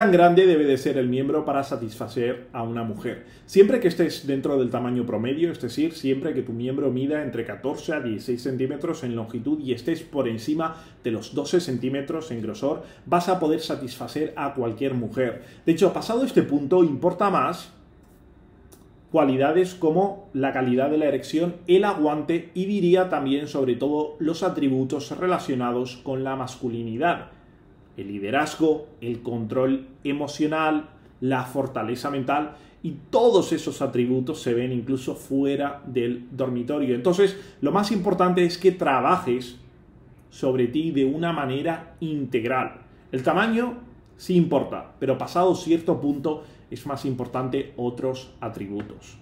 tan grande debe de ser el miembro para satisfacer a una mujer. Siempre que estés dentro del tamaño promedio, es decir, siempre que tu miembro mida entre 14 a 16 centímetros en longitud y estés por encima de los 12 centímetros en grosor, vas a poder satisfacer a cualquier mujer. De hecho, pasado este punto, importa más cualidades como la calidad de la erección, el aguante y diría también sobre todo los atributos relacionados con la masculinidad el liderazgo, el control emocional, la fortaleza mental y todos esos atributos se ven incluso fuera del dormitorio. Entonces, lo más importante es que trabajes sobre ti de una manera integral. El tamaño sí importa, pero pasado cierto punto es más importante otros atributos.